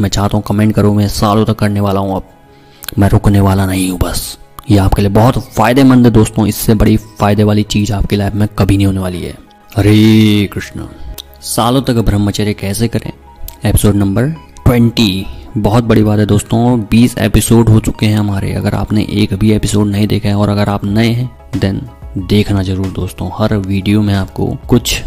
मैं चाहता हूँ कमेंट करो, मैं सालों तक करने वाला हूँ अब। मैं रुकने वाला नहीं हूँ बस। ये आपके लिए बहुत फ़ायदेमंद है दोस्तों, इससे बड़ी फ़ायदे वाली चीज़ आपकी लाइफ में कभी नहीं होने वाली है। हरे कृष्ण। सालों तक ब्रह्मचर्य कैसे करें? एपिसोड नंबर ट्वेंटी बहुत बड़ी बात है दोस्तों, बीस एपिसोड हो चुके हैं हमारे। अगर आपने एक भी एपिसोड नहीं देखा है और अगर आप नए हैं देन देखना ज़रूर दोस्तों। हर वीडियो में आपको कुछ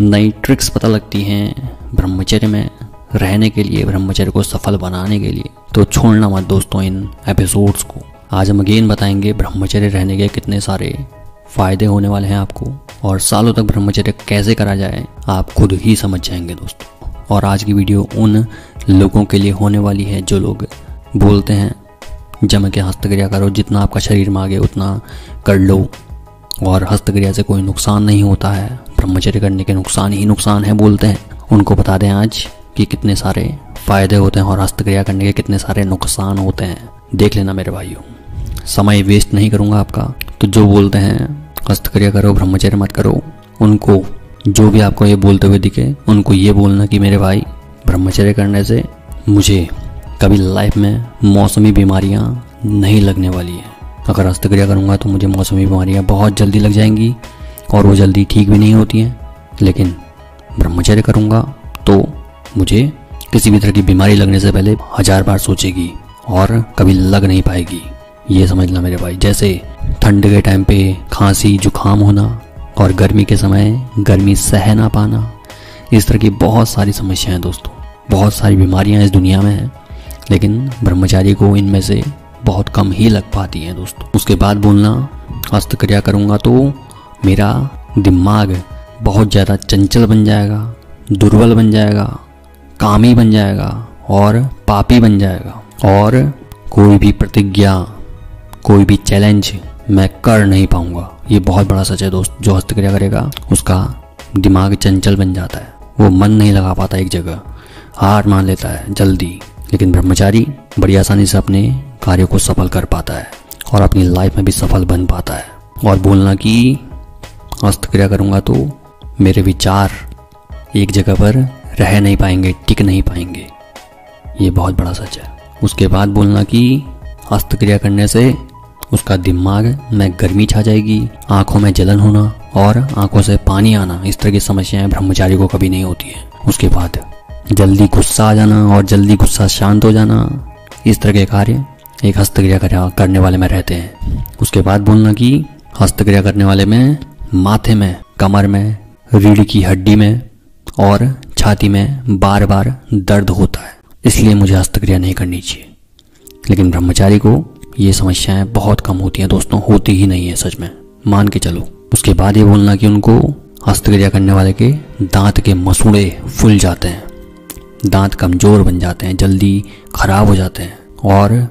नई ट्रिक्स पता लगती हैं ब्रह्मचर्य में। रहने के लिए, ब्रह्मचर्य को सफल बनाने के लिए। तो छोड़ना मत दोस्तों इन एपिसोड्स को। आज हम अगेन बताएँगे ब्रह्मचर्य रहने के कितने सारे फ़ायदे होने वाले हैं आपको और सालों तक ब्रह्मचर्य कैसे करा जाए, आप खुद ही समझ जाएँगे दोस्तों। और आज की वीडियो उन लोगों के लिए होने वाली है जो लोग बोलते हैं, जम के हस्तक्रिया करो, जितना आपका शरीर मांगे उतना कर लो। और हस्तक्रिया से कोई नुकसान नहीं होता है, ब्रह्मचर्य करने के नुकसान ही नुकसान है बोलते हैं। उनको बता दें आज कि कितने सारे फ़ायदे होते हैं और हस्तक्रिया करने के कितने सारे नुकसान होते हैं। देख लेना मेरे भाइयों। समय वेस्ट नहीं करूँगा आपका। तो जो बोलते हैं, हस्तक्रिया करो, ब्रह्मचर्य मत करो, उनको जो भी आपको ये बोलते हुए दिखे, उनको ये बोलना कि मेरे भाई, ब्रह्मचर्य करने से मुझे कभी लाइफ में मौसमी बीमारियाँ नहीं लगने वाली है। अगर हस्तक्रिया करूँगा तो मुझे मौसमी बीमारियाँ बहुत जल्दी लग जाएँगी और वो जल्दी ठीक भी नहीं होती हैं। लेकिन ब्रह्मचर्य करूँगा तो मुझे किसी भी तरह की बीमारी लगने से पहले हज़ार बार सोचेगी और कभी लग नहीं पाएगी। ये समझना मेरे भाई, जैसे ठंड के टाइम पे खांसी, जुकाम होना और गर्मी के समय गर्मी सह ना पाना। इस तरह की बहुत सारी समस्याएँ हैं दोस्तों। बहुत सारी बीमारियाँ इस दुनिया में हैं, लेकिन ब्रह्मचारी को इनमें से बहुत कम ही लग पाती हैं दोस्तों। उसके बाद बोलना हस्तक्रिया करूँगा तो मेरा दिमाग बहुत ज़्यादा चंचल बन जाएगा, दुर्बल बन जाएगा कामी बन जाएगा और पापी बन जाएगा। और कोई भी प्रतिज्ञा, कोई भी चैलेंज मैं कर नहीं पाऊँगा। ये बहुत बड़ा सच है दोस्त, जो हस्तक्रिया करेगा, उसका दिमाग चंचल बन जाता है। वो मन नहीं लगा पाता एक जगह। हार मान लेता है जल्दी। लेकिन ब्रह्मचारी बड़ी आसानी से अपने कार्य को सफल कर पाता है और अपनी लाइफ में भी सफल बन पाता है। और बोलना कि हस्तक्रिया करूँगा तो मेरे विचार एक जगह पर रह नहीं पाएँगे, टिक नहीं पाएँगे। ये बहुत बड़ा सच है। उसके बाद बोलना कि हस्तक्रिया करने से उसका दिमाग में गर्मी छा जाएगी, आँखों में जलन होना और आँखों से पानी आना, इस तरह की समस्याएँ ब्रह्मचारी को कभी नहीं होती है। उसके बाद जल्दी गुस्सा आ जाना और जल्दी गुस्सा शांत हो जाना, इस तरह के कार्य एक हस्तक्रिया करने वाले में रहते हैं। उसके बाद बोलना कि हस्तक्रिया करने वाले में माथे में, कमर में, रीढ़ की हड्डी में और छाती में बार बार दर्द होता है, इसलिए मुझे हस्तक्रिया नहीं करनी चाहिए। लेकिन ब्रह्मचारी को ये समस्याएँ बहुत कम होती हैं, दोस्तों, होती ही नहीं है सच में। मान के चलो। उसके बाद ये बोलना कि उनको हस्तक्रिया करने वाले के दांत के मसूड़े फूल जाते हैं, दांत कमज़ोर बन जाते हैं, जल्दी खराब हो जाते हैं और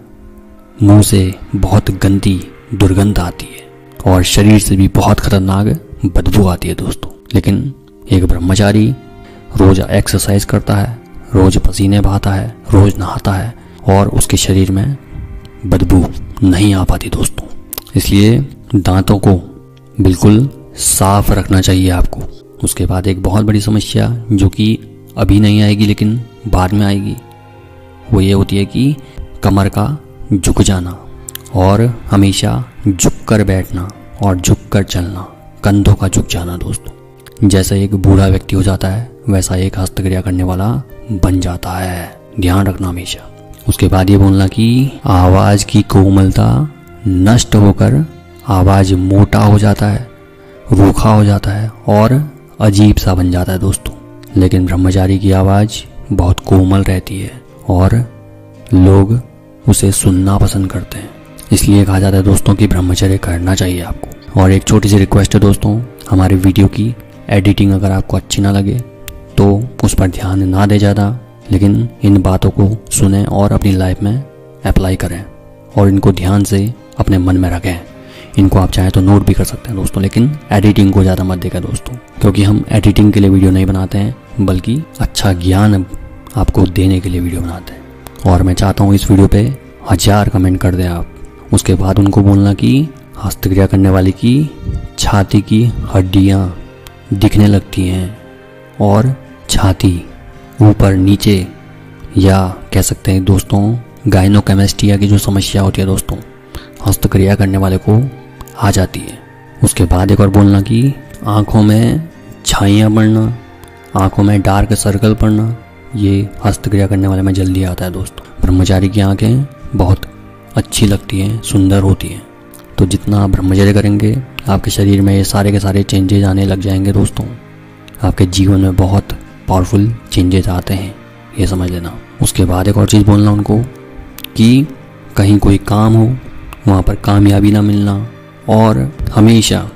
मुँह से बहुत गंदी दुर्गंध आती है और शरीर से भी बहुत खतरनाक बदबू आती है, दोस्तों। लेकिन एक ब्रह्मचारी रोज एक्सरसाइज करता है, रोज पसीने बहाता है, रोज नहाता है और उसके शरीर में बदबू नहीं आ पाती दोस्तों। इसलिए दांतों को बिल्कुल साफ़ रखना चाहिए आपको। उसके बाद एक बहुत बड़ी समस्या जो कि अभी नहीं आएगी लेकिन बाद में आएगी, वो ये होती है कि कमर का झुक जाना और हमेशा झुक कर बैठना और झुक कर चलना, कंधों का झुक जाना दोस्तों। जैसे एक बूढ़ा व्यक्ति हो जाता है वैसा एक हस्तक्रिया करने वाला बन जाता है। ध्यान रखना हमेशा। उसके बाद ये बोलना कि आवाज़ की कोमलता नष्ट होकर आवाज़ मोटा हो जाता है, रूखा हो जाता है और अजीब सा बन जाता है दोस्तों। लेकिन ब्रह्मचारी की आवाज़ बहुत कोमल रहती है और लोग उसे सुनना पसंद करते हैं। इसलिए कहा जाता है दोस्तों कि ब्रह्मचर्य करना चाहिए आपको। और एक छोटी सी रिक्वेस्ट है दोस्तों, हमारे वीडियो की एडिटिंग अगर आपको अच्छी ना लगे तो उस पर ध्यान ना दे ज़्यादा, लेकिन इन बातों को सुने और अपनी लाइफ में अप्लाई करें और इनको ध्यान से अपने मन में रखें। इनको आप चाहें तो नोट भी कर सकते हैं दोस्तों, लेकिन एडिटिंग को ज़्यादा मत देगा दोस्तों, क्योंकि हम एडिटिंग के लिए वीडियो नहीं बनाते हैं, बल्कि अच्छा ज्ञान आपको देने के लिए वीडियो बनाते हैं। और मैं चाहता हूँ इस वीडियो पे हज़ार कमेंट कर दें आप। उसके बाद उनको बोलना कि हस्तक्रिया करने वाले की छाती की हड्डियाँ दिखने लगती हैं और छाती ऊपर, नीचे या कह सकते हैं दोस्तों गाइनोकेमेस्टिया की जो समस्या होती है दोस्तों, हस्तक्रिया करने वाले को आ जाती है। उसके बाद एक और बोलना कि आँखों में छाइयाँ पड़ना, आँखों में डार्क सर्कल पड़ना, ये हस्तक्रिया करने वाले में जल्दी आता है दोस्तों। ब्रह्मचारी की आँखें बहुत अच्छी लगती हैं, सुंदर होती हैं। तो जितना आप ब्रह्मचर्य करेंगे, आपके शरीर में ये सारे के सारे चेंजेज आने लग जाएँगे दोस्तों। आपके जीवन में बहुत पावरफुल चेंजेज आते हैं, ये समझ लेना। उसके बाद एक और चीज़ बोलना उनको कि कहीं कोई काम हो, वहाँ पर कामयाबी ना मिलना और हमेशा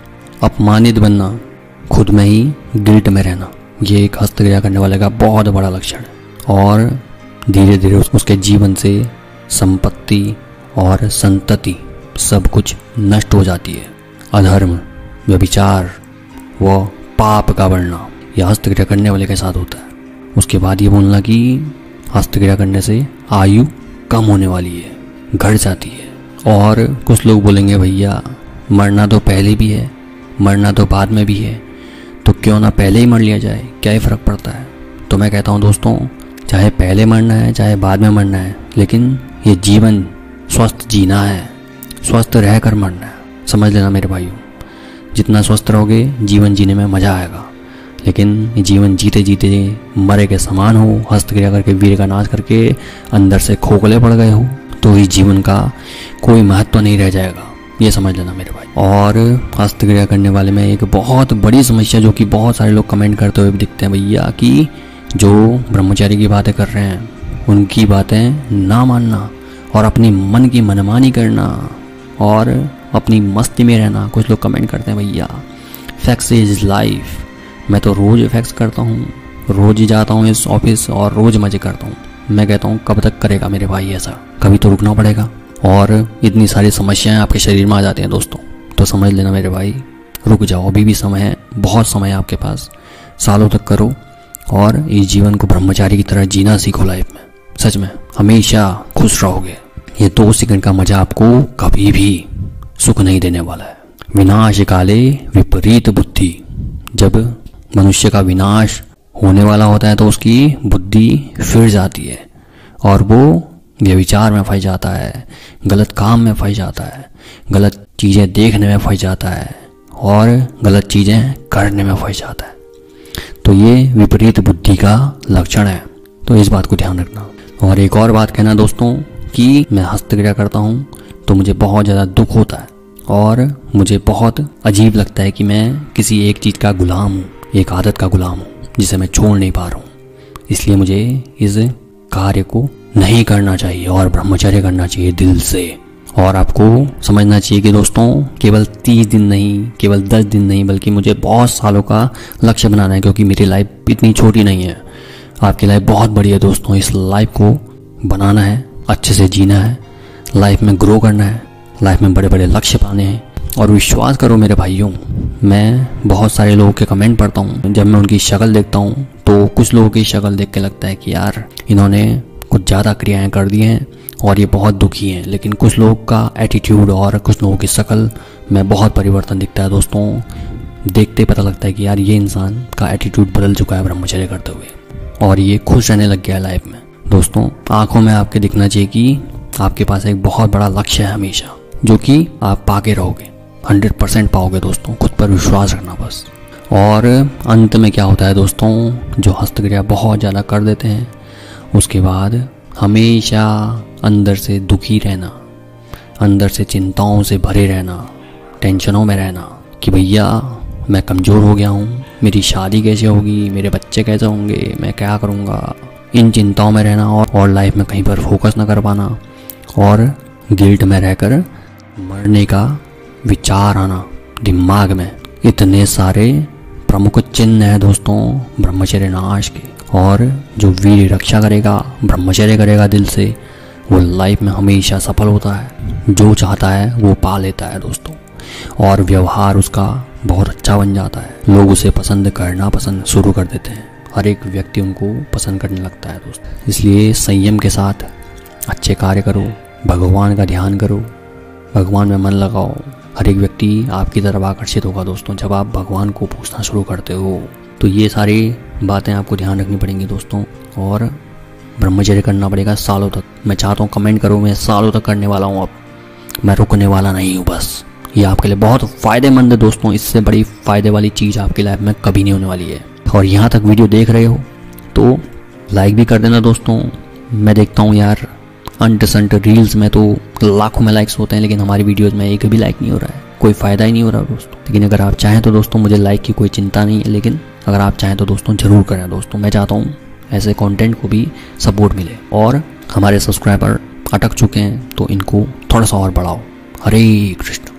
अपमानित बनना, खुद में ही गिल्ट में रहना, ये एक हस्तक्रिया करने वाले का बहुत बड़ा लक्षण और धीरे धीरे उसके जीवन से संपत्ति और संतति सब कुछ नष्ट हो जाती है। अधर्म, व्यभिचार, व पाप का बढ़ना यह हस्तक्रिया करने वाले के साथ होता है। उसके बाद ये बोलना कि हस्तक्रिया करने से आयु कम होने वाली है, घट जाती है। और कुछ लोग बोलेंगे, भैया, मरना तो पहले भी है, मरना तो बाद में भी है तो क्यों ना पहले ही मर लिया जाए? क्या ही फ़र्क पड़ता है? तो मैं कहता हूँ, दोस्तों, चाहे पहले मरना है, चाहे बाद में मरना है, लेकिन ये जीवन स्वस्थ जीना है, स्वस्थ रह कर मरना है। समझ लेना मेरे भाइयों, जितना स्वस्थ रहोगे, जीवन जीने में मज़ा आएगा। लेकिन जीवन जीते जीते मरे के समान हो, हस्तक्रिया करके, वीर का नाच करके अंदर से खोखले पड़ गए हो तो इस जीवन का कोई महत्व नहीं रह जाएगा। ये समझ लेना मेरे भाई। और हस्तक्रिया करने वाले में एक बहुत बड़ी समस्या जो कि बहुत सारे लोग कमेंट करते हुए भी दिखते हैं भैया कि जो ब्रह्मचारी की बातें कर रहे हैं, उनकी बातें ना मानना और अपनी मन की मनमानी करना और अपनी मस्ती में रहना, कुछ लोग कमेंट करते हैं भैया। Facts is life. मैं तो रोज़ फैक्स करता हूँ, रोज़ ही जाता हूँ इस ऑफ़िस और रोज़ मज़े करता हूँ। मैं कहता हूँ, कब तक करेगा मेरे भाई ऐसा? कभी तो रुकना पड़ेगा। और इतनी सारी समस्याएँ आपके शरीर में आ जाती हैं दोस्तों। तो समझ लेना मेरे भाई, रुक जाओ, अभी भी समय है, बहुत समय है आपके पास। सालों तक करो और इस जीवन को ब्रह्मचारी की तरह जीना सीखो लाइफ में। सच में, हमेशा खुश रहोगे। ये दो सेकंड का मज़ा आपको कभी भी सुख नहीं देने वाला है। विनाश काले विपरीत बुद्धि। जब मनुष्य का विनाश होने वाला होता है तो उसकी बुद्धि फिर जाती है और वो व्यविचार में फंस जाता है, गलत काम में फंस जाता है, गलत चीज़ें देखने में फंस जाता है और गलत चीज़ें करने में फंस जाता है। तो ये विपरीत बुद्धि का लक्षण है। तो इस बात को ध्यान रखना। और एक और बात कहना दोस्तों कि मैं हस्तक्रिया करता हूँ तो मुझे बहुत ज़्यादा दुख होता है और मुझे बहुत अजीब लगता है कि मैं किसी एक चीज़ का गुलाम हूँ। एक आदत का गुलाम हूँ, जिसे मैं छोड़ नहीं पा रहा हूँ। इसलिए मुझे इस कार्य को नहीं करना चाहिए और ब्रह्मचर्य करना चाहिए दिल से। और आपको समझना चाहिए कि दोस्तों, केवल तीस दिन नहीं, केवल दस दिन नहीं, बल्कि मुझे बहुत सालों का लक्ष्य बनाना है, क्योंकि मेरी लाइफ इतनी छोटी नहीं है। आपकी लाइफ बहुत बड़ी है दोस्तों, इस लाइफ को बनाना है, अच्छे से जीना है लाइफ में ग्रो करना है लाइफ में बड़े बड़े लक्ष्य पाने हैं। और विश्वास करो मेरे भाइयों मैं बहुत सारे लोगों के कमेंट पढ़ता हूँ। जब मैं उनकी शक्ल देखता हूँ तो कुछ लोगों की शक्ल देख के लगता है कि यार, इन्होंने कुछ ज़्यादा क्रियाएँ कर दी हैं और ये बहुत दुखी हैं। लेकिन कुछ लोगों का एटीट्यूड और कुछ लोगों की शक्ल में बहुत परिवर्तन दिखता है दोस्तों। देखते पता लगता है कि यार, ये इंसान का एटीट्यूड बदल चुका है ब्रह्मचर्य करते हुए। और ये खुश रहने लग गया है लाइफ में। दोस्तों, आँखों में आपके दिखना चाहिए कि आपके पास एक बहुत बड़ा लक्ष्य है हमेशा, जो कि आप पाके रहोगे। हंड्रेड परसेंट पाओगे दोस्तों खुद पर विश्वास रखना बस। और अंत में क्या होता है दोस्तों जो हस्तक्रिया बहुत ज़्यादा कर देते हैं उसके बाद हमेशा अंदर से दुखी रहना अंदर से चिंताओं से भरे रहना टेंशनों में रहना कि भैया मैं कमज़ोर हो गया हूँ मेरी शादी कैसे होगी मेरे बच्चे कैसे होंगे मैं क्या करूँगा? इन चिंताओं में रहना और, और लाइफ में कहीं पर फोकस ना कर पाना। और गिल्ट में रहकर मरने का विचार आना दिमाग में इतने सारे प्रमुख चिन्ह हैं दोस्तों, ब्रह्मचर्य नाश के। और जो वीर रक्षा करेगा, ब्रह्मचर्य करेगा दिल से, वो लाइफ में हमेशा सफल होता है। जो चाहता है, वो पा लेता है दोस्तों। और व्यवहार उसका बहुत अच्छा बन जाता है। लोग उसे पसंद करना पसंद शुरू कर देते हैं। हर एक व्यक्ति उनको पसंद करने लगता है दोस्तों। इसलिए संयम के साथ अच्छे कार्य करो, भगवान का ध्यान करो, भगवान में मन लगाओ। हर एक व्यक्ति आपकी तरफ़ आकर्षित होगा दोस्तों, जब आप भगवान को पूछना शुरू करते हो। तो ये सारी बातें आपको ध्यान रखनी पड़ेंगी दोस्तों, और ब्रह्मचर्य करना पड़ेगा सालों तक। मैं चाहता हूँ कमेंट करो, मैं सालों तक करने वाला हूँ अब। मैं रुकने वाला नहीं हूँ बस। ये आपके लिए बहुत फ़ायदेमंद है दोस्तों, इससे बड़ी फ़ायदे वाली चीज़ आपकी लाइफ में कभी नहीं होने वाली है। और यहाँ तक वीडियो देख रहे हो तो लाइक भी कर देना दोस्तों। मैं देखता हूँ यार अनटसंट रील्स में तो लाखों में लाइक्स होते हैं, लेकिन हमारी वीडियोज़ में एक भी लाइक नहीं हो रहा है। कोई फ़ायदा ही नहीं हो रहा दोस्तों। लेकिन अगर आप चाहें तो दोस्तों, मुझे लाइक की कोई चिंता नहीं है, लेकिन अगर आप चाहें तो दोस्तों, ज़रूर करें दोस्तों। मैं चाहता हूँ ऐसे कॉन्टेंट को भी सपोर्ट मिले। और हमारे सब्सक्राइबर अटक चुके हैं तो इनको थोड़ा सा और बढ़ाओ। हरे कृष्ण।